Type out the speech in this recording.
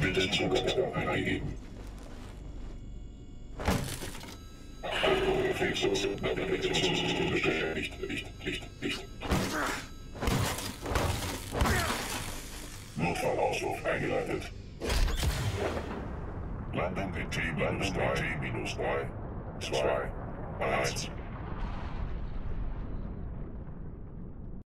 Bitte Zugangsdaten eingeben. Achtung, Fixus, Navigationssystem beschädigt. Licht, Licht, Licht. Notfallausruf eingeleitet. Landung in T-3, T-3, 2, 1.